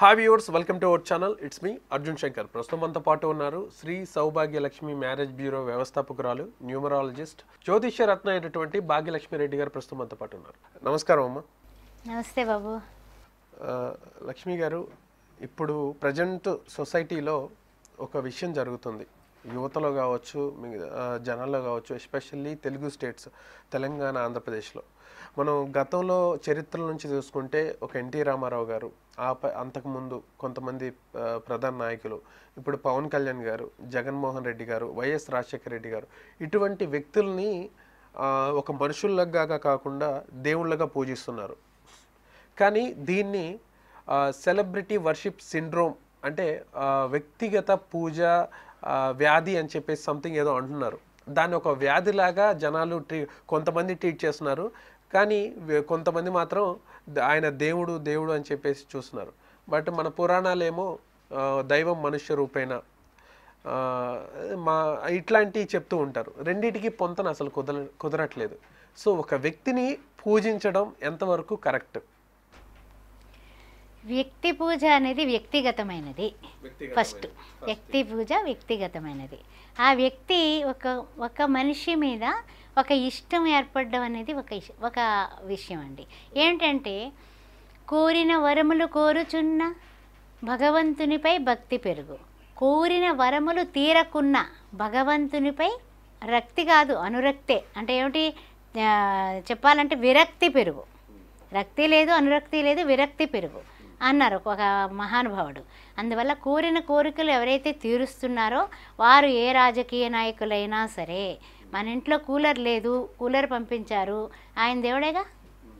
Hi viewers welcome to our channel it's me Arjun Shankar ప్రస్తుతం మనతో పాటు ఉన్నారు శ్రీ సౌభాగ్య లక్ష్మి మ్యారేజ్ బ్యూరో వ్యవస్థాపకురాలు న్యూమరాలజిస్ట్ జ్యోతిష్య రత్న అయినటువంటి భాగ్యలక్ష్మి రెడ్డి గారు ప్రస్తుతం మనతో పాటు ఉన్నారు. నమస్కారం అమ్మ. నమస్తే బాబు. లక్ష్మి గారు ఇప్పుడు ప్రజెంట్ సొసైటీలో ఒక విషయం జరుగుతుంది. యువతలో కావచ్చు జనాల్లో కావచ్చు ఎస్పెషల్లీ తెలుగు స్టేట్స్ తెలంగాణ ఆంధ్రప్రదేశ్లో. మనం గతంలో చరిత్రల నుంచి చూసుకుంటే ఒక ఎన్టీ రామారావు గారు ఆ ప అంతకుముందు కొంతమంది ప్రధాన నాయకులు ఇప్పుడు పవన్ కళ్యాణ్ గారు జగన్మోహన్ రెడ్డి గారు వైఎస్ రాజశేఖర రెడ్డి గారు ఇటువంటి వ్యక్తుల్ని ఒక మనుషుల్లాగా కాకుండా దేవుళ్ళగా పూజిస్తున్నారు. కానీ దీన్ని సెలబ్రిటీ వర్షిప్ సిండ్రోమ్ అంటే వ్యక్తిగత పూజ వ్యాధి అని చెప్పేసి సంథింగ్ ఏదో అంటున్నారు. దాన్ని ఒక వ్యాధిలాగా జనాలు ట్రీ కొంతమంది ట్రీట్ చేస్తున్నారు. కానీ కొంతమంది మాత్రం ఆయన దేవుడు దేవుడు అని చెప్పేసి చూస్తున్నారు. బట్ మన పురాణాలేమో దైవం మనుష్య రూపేణ. మా ఇట్లాంటివి చెప్తూ ఉంటారు. రెండింటికి పొంతన అసలు కుదర కుదరట్లేదు. సో ఒక వ్యక్తిని పూజించడం ఎంతవరకు కరెక్ట్? వ్యక్తి పూజ అనేది వ్యక్తిగతమైనది. ఫస్ట్ వ్యక్తి పూజ వ్యక్తిగతమైనది. ఆ వ్యక్తి ఒక ఒక మనిషి మీద ఒక ఇష్టం ఏర్పడడం అనేది ఒక ఇష్- ఒక విషయం అండి ఏంటంటే కోరిన వరములు కోరుచున్న భగవంతునిపై భక్తి పెరుగు. కోరిన వరములు తీరకున్న భగవంతునిపై రక్తి కాదు అనురక్తే. అంటే ఏమిటి? చెప్పాలంటే విరక్తి పెరుగు. రక్తి లేదు అనురక్తి లేదు విరక్తి పెరుగు. అన్నారు ఒక మహానుభావుడు. అందువల్ల కోరిన కోరికలు ఎవరైతే తీరుస్తున్నారో వారు ఏ రాజకీయ నాయకులైనా సరే మన ఇంట్లో కూలర్ లేదు కూలర్ పంపించారు ఆయన దేవుడేగా?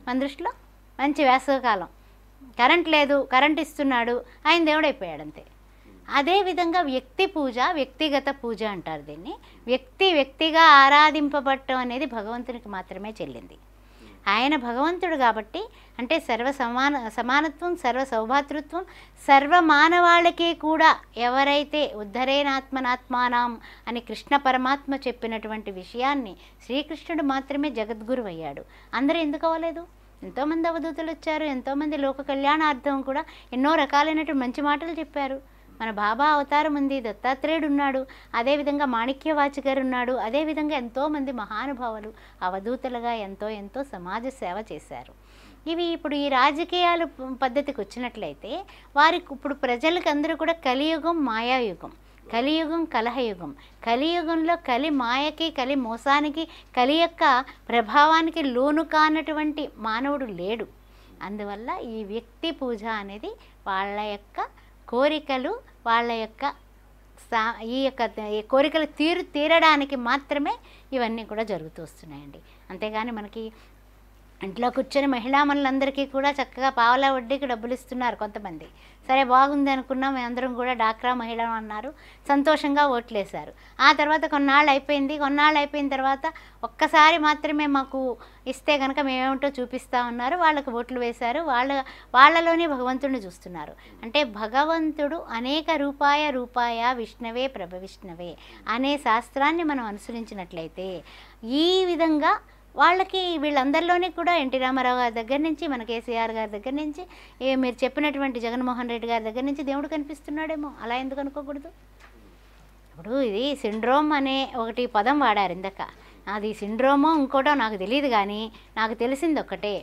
మన దృష్టిలో? మంచి వేసవకాలం. కరెంట్ లేదు కరెంట్ ఇస్తున్నాడు ఆయన దేవుడైపోయాడు అంతే. అదేవిధంగా వ్యక్తి పూజ వ్యక్తిగత పూజ అంటారు దీన్ని. వ్యక్తి వ్యక్తిగా ఆరాధింపబడటం అనేది భగవంతునికి మాత్రమే చెల్లింది. ఆయన భగవంతుడు కాబట్టి అంటే సర్వ సమాన సమానత్వం సర్వ సౌభాతృత్వం సర్వ మానవాళకే కూడా ఎవరైతే ఉద్ధరేనాత్మనాత్మానాం అని కృష్ణ పరమాత్మ చెప్పినటువంటి విషయాన్ని శ్రీకృష్ణుడు మాత్రమే జగద్గురు అయ్యాడు అందరూ ఎందుకు అవ్వలేదు? ఎంతోమంది అవధూతులు వచ్చారు ఎంతోమంది లోక కళ్యాణార్థం కూడా ఎన్నో రకాలైనటువంటి మంచి మాటలు చెప్పారు. మన బాబా అవతారం ఉంది దత్తాత్రేయుడు ఉన్నాడు అదేవిధంగా మాణిక్యవాచి గారు ఉన్నాడు అదేవిధంగా ఎంతోమంది మహానుభావులు అవధూతలుగా ఎంతో ఎంతో సమాజ సేవ చేశారు. ఇవి ఇప్పుడు ఈ రాజకీయాల పద్ధతికి వచ్చినట్లయితే వారికి ఇప్పుడు ప్రజలకు అందరూ కూడా కలియుగం మాయాయుగం కలియుగం కలహయుగం. కలియుగంలో కలి మాయకి కలి మోసానికి కలి యొక్క ప్రభావానికి లోను కానటువంటి మానవుడు లేడు. అందువల్ల ఈ వ్యక్తి పూజ అనేది వాళ్ళ యొక్క కోరికలు వాళ్ళ యొక్క సా ఈ యొక్క ఈ కోరికలు తీరు తీరడానికి మాత్రమే ఇవన్నీ కూడా జరుగుతూ వస్తున్నాయండి. అంతేగాని మనకి ఇంట్లో కూర్చొని మహిళామణులందరికీ కూడా చక్కగా పావలా వడ్డీకి డబ్బులు ఇస్తున్నారు కొంతమంది. సరే బాగుంది అనుకున్నాం మేమందరం కూడా డాక్రా మహిళ అన్నారు. సంతోషంగా ఓట్లేశారు. ఆ తర్వాత కొన్నాళ్ళు అయిపోయింది. కొన్నాళ్ళు అయిపోయిన తర్వాత ఒక్కసారి మాత్రమే మాకు ఇస్తే కనుక మేమేమిటో చూపిస్తా ఉన్నారు. వాళ్ళకు ఓట్లు వేశారు. వాళ్ళ వాళ్ళలోనే భగవంతుడిని చూస్తున్నారు. అంటే భగవంతుడు అనేక రూపాయ రూపాయ విష్ణవే ప్రభ విష్ణవే అనే శాస్త్రాన్ని మనం అనుసరించినట్లయితే ఈ విధంగా వాళ్ళకి వీళ్ళందరిలోనే కూడా ఎన్టీ రామారావు గారి దగ్గర నుంచి మన కేసీఆర్ గారి దగ్గర నుంచి మీరు చెప్పినటువంటి జగన్మోహన్ రెడ్డి గారి దగ్గర నుంచి దేవుడు కనిపిస్తున్నాడేమో. అలా ఎందుకు అనుకోకూడదు? ఇప్పుడు ఇది సిండ్రోమ్ అనే ఒకటి పదం వాడారు ఇందాక. అది సిండ్రోమో ఇంకోటో నాకు తెలియదు కానీ నాకు తెలిసింది ఒక్కటే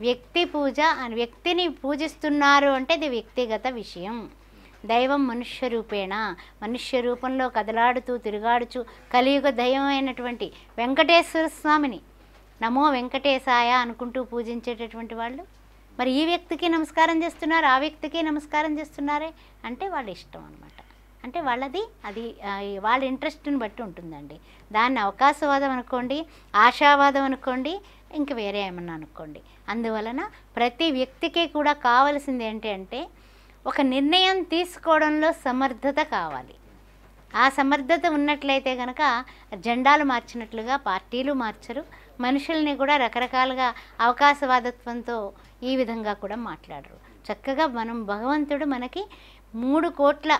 వ్యక్తి పూజ అని వ్యక్తిని పూజిస్తున్నారు అంటే ఇది వ్యక్తిగత విషయం. దైవం మనుష్య రూపేణ. మనుష్య రూపంలో కదలాడుతూ తిరుగాడుచు కలియుగ దైవమైనటువంటి వెంకటేశ్వర స్వామిని నమో వెంకటేశాయ అనుకుంటూ పూజించేటటువంటి వాళ్ళు. మరి ఈ వ్యక్తికి నమస్కారం చేస్తున్నారు ఆ వ్యక్తికి నమస్కారం చేస్తున్నారే అంటే వాళ్ళ ఇష్టం అనమాట అంటే వాళ్ళది అది వాళ్ళ ఇంట్రెస్ట్ని బట్టి ఉంటుందండి. దాన్ని అవకాశవాదం అనుకోండి ఆశావాదం అనుకోండి ఇంక వేరే ఏమన్నా అనుకోండి. అందువలన ప్రతి వ్యక్తికి కూడా కావలసింది ఏంటి అంటే ఒక నిర్ణయం తీసుకోవడంలో సమర్థత కావాలి. ఆ సమర్థత ఉన్నట్లయితే కనుక జెండాలు మార్చినట్లుగా పార్టీలు మార్చరు. మనుషుల్ని కూడా రకరకాలుగా అవకాశవాదత్వంతో ఈ విధంగా కూడా మాట్లాడరు. చక్కగా మనం భగవంతుడు మనకి మూడు కోట్ల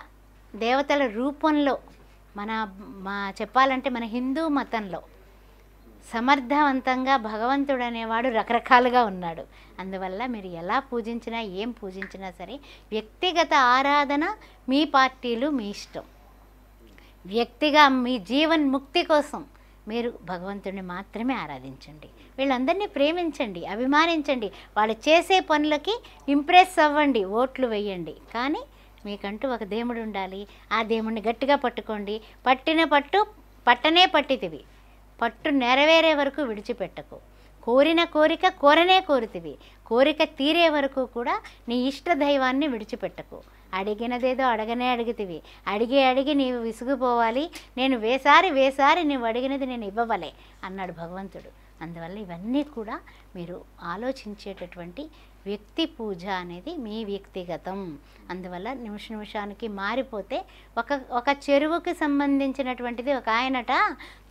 దేవతల రూపంలో మన మా చెప్పాలంటే మన హిందూ మతంలో సమర్థవంతంగా భగవంతుడు అనేవాడు రకరకాలుగా ఉన్నాడు. అందువల్ల మీరు ఎలా పూజించినా ఏం పూజించినా సరే వ్యక్తిగత ఆరాధన మీ పార్టీలు మీ ఇష్టం. వ్యక్తిగా మీ జీవన్ ముక్తి కోసం మీరు భగవంతుడిని మాత్రమే ఆరాధించండి. వీళ్ళందరినీ ప్రేమించండి అభిమానించండి. వాళ్ళు చేసే పనులకి ఇంప్రెస్ అవ్వండి ఓట్లు వేయండి. కానీ మీకంటూ ఒక దేవుడు ఉండాలి. ఆ దేవుడిని గట్టిగా పట్టుకోండి. పట్టిన పట్టు పట్టనే పట్టితివి. పట్టు నెరవేరే వరకు విడిచిపెట్టకు. కోరిన కోరిక కోరనే కోరుతివి. కోరిక తీరే వరకు కూడా నీ ఇష్ట దైవాన్ని విడిచిపెట్టకు. అడిగినదేదో అడగనే అడిగితివి. అడిగి అడిగి నీవు విసుగుపోవాలి. నేను వేసారి వేసారి నువ్వు అడిగినది నేను ఇవ్వవలే అన్నాడు భగవంతుడు. అందువల్ల ఇవన్నీ కూడా మీరు ఆలోచించేటటువంటి వ్యక్తి పూజ అనేది మీ వ్యక్తిగతం. అందువల్ల నిమిష నిమిషానికి మారిపోతే ఒక ఒక చెరువుకి సంబంధించినటువంటిది ఒక ఆయనట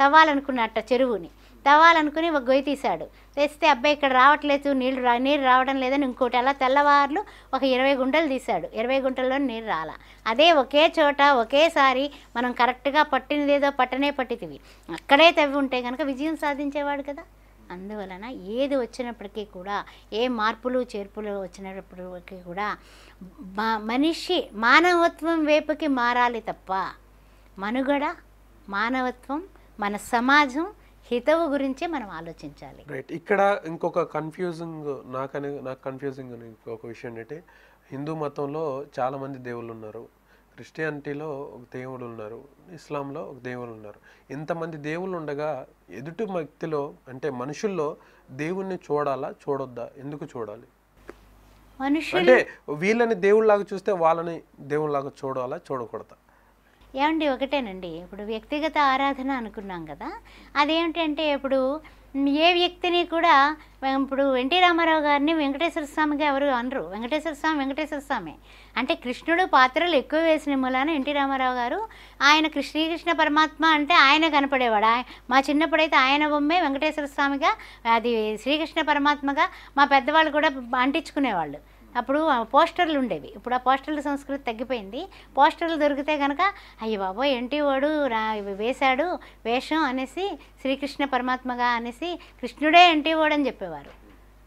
తవ్వాలనుకున్నట్ట చెరువుని. తవ్వాలనుకుని ఒక గొయ్యి తీశాడు. తెస్తే అబ్బాయి ఇక్కడ రావట్లేదు నీళ్ళు రా నీరు రావడం లేదని ఇంకోటి. అలా తెల్లవార్లు ఒక ఇరవై గుంటలు తీశాడు. ఇరవై గుంటల్లో నీరు రాలా. అదే ఒకే చోట ఒకేసారి మనం కరెక్ట్గా పట్టినదేదో పట్టనే పట్టితివి. అక్కడే తవ్వి ఉంటే కనుక విజయం సాధించేవాడు కదా. అందువలన ఏది వచ్చినప్పటికీ కూడా ఏ మార్పులు చేర్పులు వచ్చినప్పటికీ కూడా మా- మనిషి మానవత్వం వైపుకి మారాలి తప్ప మనుగడ మానవత్వం మన సమాజం హితవు గురించే మనం ఆలోచించాలి. రైట్ ఇక్కడ ఇంకొక కన్ఫ్యూజింగ్ నాకని నాకు కన్ఫ్యూజింగ్ ఇంకొక విషయం ఏంటంటే హిందూ మతంలో చాలా మంది దేవుళ్ళు ఉన్నారు క్రిస్టియానిటీలో ఒక దేవుడు ఉన్నారు. ఇస్లాంలో ఒక దేవుడు ఉన్నారు. ఇంతమంది దేవుళ్ళు ఉండగా ఎదుటి వ్యక్తిలో అంటే మనుషుల్లో దేవుణ్ణి చూడాలా చూడొద్దా? ఎందుకు చూడాలి? మనుషులు అంటే వీళ్ళని దేవుళ్ళలాగా చూస్తే వాళ్ళని దేవుళ్ళలాగా చూడాలా చూడకూడదా? ఏమండి ఒకటేనండి. ఇప్పుడు వ్యక్తిగత ఆరాధన అనుకున్నాం కదా. అదేమిటంటే ఇప్పుడు ఏ వ్యక్తిని కూడా ఇప్పుడు ఎన్టీ రామారావు గారిని వెంకటేశ్వర స్వామిగా ఎవరు అనరు. వెంకటేశ్వర స్వామి వెంకటేశ్వర స్వామి. అంటే కృష్ణుడు పాత్రలు ఎక్కువ వేసిన మూలాన ఎన్టీ రామారావు గారు ఆయన శ్రీకృష్ణ పరమాత్మ అంటే ఆయన కనపడేవాడు. ఆయ- మా చిన్నప్పుడైతే ఆయన బొమ్మే వెంకటేశ్వర స్వామిగా అది శ్రీకృష్ణ పరమాత్మగా మా పెద్దవాళ్ళు కూడా అంటించుకునేవాళ్ళు. అప్పుడు పోస్టర్లు ఉండేవి. ఇప్పుడు ఆ పోస్టర్ల సంస్కృతి తగ్గిపోయింది. పోస్టర్లు దొరికితే కనుక అయ్య బాబో ఏంటి వాడు? రా వేశాడు వేషం అనేసి శ్రీకృష్ణ పరమాత్మగా అనేసి కృష్ణుడే ఏంటి వాడు అని చెప్పేవారు.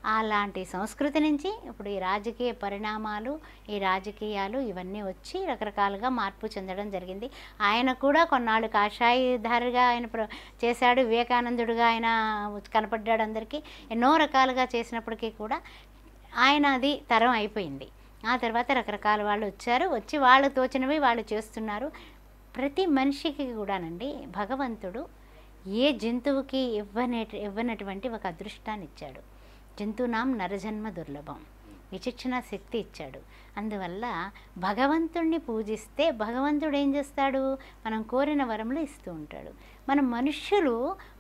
అలాంటి సంస్కృతి నుంచి ఇప్పుడు ఈ రాజకీయ పరిణామాలు ఈ రాజకీయాలు ఇవన్నీ వచ్చి రకరకాలుగా మార్పు చెందడం జరిగింది. ఆయన కూడా కొన్నాళ్ళు కాషాయధారిగా ఆయన ప్ర- చేశాడు. వివేకానందుడుగా ఆయన కనపడ్డాడు అందరికీ. ఎన్నో రకాలుగా చేసినప్పటికీ కూడా ఆయన అది తరం అయిపోయింది. ఆ తర్వాత రకరకాల వాళ్ళు వచ్చారు. వచ్చి వాళ్ళు తోచినవి వాళ్ళు చేస్తున్నారు. ప్రతి మనిషికి కూడానండి భగవంతుడు ఏ జంతువుకి ఇవ్వనే ఇవ్వనటువంటి ఒక అదృష్టాన్ని ఇచ్చాడు జంతునాం నరజన్మ దుర్లభం. విచక్షణ శక్తి ఇచ్చాడు. అందువల్ల భగవంతుణ్ణి పూజిస్తే భగవంతుడు ఏం చేస్తాడు? మనం కోరిన వరములు ఇస్తూ ఉంటాడు. మన మనుష్యులు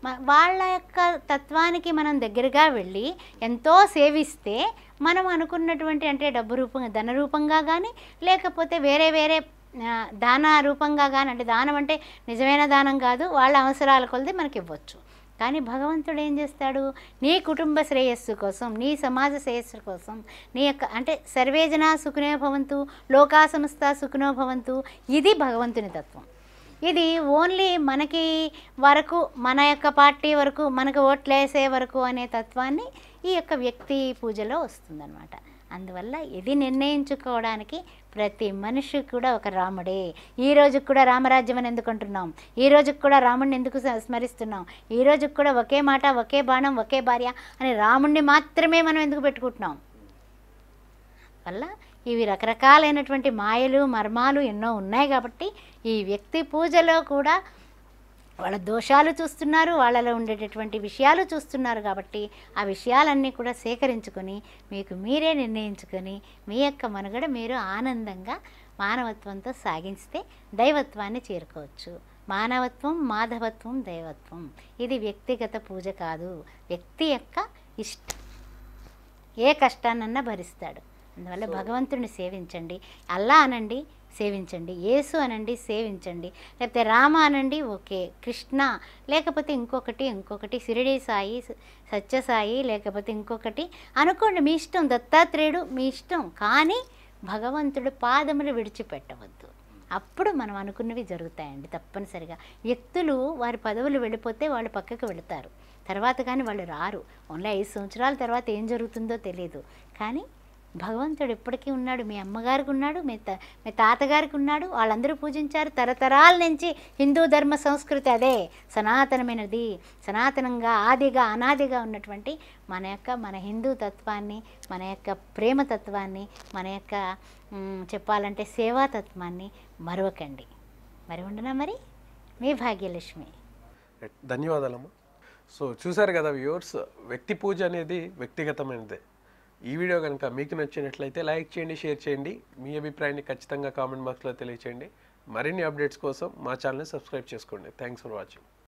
వాళ్ళ యొక్క తత్వానికి మనం దగ్గరగా వెళ్ళి ఎంతో సేవిస్తే మనం అనుకున్నటువంటి అంటే డబ్బు రూపంగా ధన రూపంగా కానీ లేకపోతే వేరే వేరే దాన రూపంగా కానీ అంటే దానం అంటే నిజమైన దానం కాదు వాళ్ళ అవసరాల కొలది మనకి ఇవ్వచ్చు కానీ భగవంతుడు ఏం చేస్తాడు? నీ కుటుంబ శ్రేయస్సు కోసం నీ సమాజ శ్రేయస్సు కోసం నీ యొక్క అంటే సర్వేజన సుఖినో భవంతు లోకా సంస్థ సుఖినో భవంతు ఇది భగవంతుని తత్వం. ఇది ఓన్లీ మనకి వరకు మన యొక్క పార్టీ వరకు మనకు ఓట్లేసే వరకు అనే తత్వాన్ని ఈ యొక్క వ్యక్తి పూజలో వస్తుందన్నమాట. అందువల్ల ఇది నిర్ణయించుకోవడానికి ప్రతి మనిషి కూడా ఒక రాముడే. ఈ రోజుకి కూడా రామరాజ్యం అని ఎందుకు అంటున్నాం ఈ రోజుకి కూడా రాముడిని ఎందుకు స్మరిస్తున్నాం? ఈ రోజుకి కూడా ఒకే మాట ఒకే బాణం ఒకే భార్య అని రాముడిని మాత్రమే మనం ఎందుకు పెట్టుకుంటున్నాం? వల్ల ఇవి రకరకాలైనటువంటి మాయలు మర్మాలు ఎన్నో ఉన్నాయి కాబట్టి ఈ వ్యక్తి పూజలో కూడా వాళ్ళ దోషాలు చూస్తున్నారు వాళ్ళలో ఉండేటటువంటి విషయాలు చూస్తున్నారు కాబట్టి ఆ విషయాలన్నీ కూడా సేకరించుకొని మీకు మీరే నిర్ణయించుకొని మీ యొక్క మనుగడ మీరు ఆనందంగా మానవత్వంతో సాగిస్తే దైవత్వాన్ని చేరుకోవచ్చు. మానవత్వం మాధవత్వం దైవత్వం. ఇది వ్యక్తిగత పూజ కాదు. వ్యక్తి యొక్క ఇష్టం ఏ కష్టాన్నన్నా భరిస్తాడు. అందువల్ల భగవంతుడిని సేవించండి. అల్లా అనండి. సేవించండి. యేసు అనండి సేవించండి. లేకపోతే రామ అనండి ఓకే. కృష్ణ లేకపోతే ఇంకొకటి ఇంకొకటి సిరిడి సాయి సత్యసాయి లేకపోతే ఇంకొకటి. అనుకోండి మీ ఇష్టం దత్తాత్రేయుడు మీ ఇష్టం కానీ భగవంతుడు పాదములు విడిచిపెట్టవద్దు. అప్పుడు మనం అనుకున్నవి జరుగుతాయండి తప్పనిసరిగా. వ్యక్తులు వారి పదవులు వెళ్ళిపోతే వాళ్ళు పక్కకు వెళతారు. తర్వాత కానీ వాళ్ళు రారు. ఓన్లీ ఐదు సంవత్సరాల తర్వాత ఏం జరుగుతుందో తెలియదు కానీ భగవంతుడు ఎప్పటికీ ఉన్నాడు. మీ అమ్మగారికి ఉన్నాడు మీ త మీ తాతగారికి ఉన్నాడు. వాళ్ళందరూ పూజించారు. తరతరాల నుంచి హిందూ ధర్మ సంస్కృతి అదే. సనాతనమైనది. సనాతనంగా ఆదిగా అనాదిగా ఉన్నటువంటి మన యొక్క మన హిందూ తత్వాన్ని మన యొక్క ప్రేమ తత్వాన్ని మన యొక్క చెప్పాలంటే సేవా తత్వాన్ని మరవకండి. మరి ఉండనా మరి? మీ భాగ్యలక్ష్మి. ధన్యవాదాలమ్మ. సో చూసారు కదా వ్యూవర్స్ వ్యక్తి పూజ అనేది వ్యక్తిగతమైనదే. ఈ వీడియో కనుక మీకు నచ్చినట్లయితే లైక్ చేయండి షేర్ చేయండి. మీ అభిప్రాయాన్ని ఖచ్చితంగా కామెంట్ బాక్స్లో తెలియచేయండి. మరిన్ని అప్డేట్స్ కోసం మా ఛానల్ని సబ్స్క్రైబ్ చేసుకోండి. Thanks for watching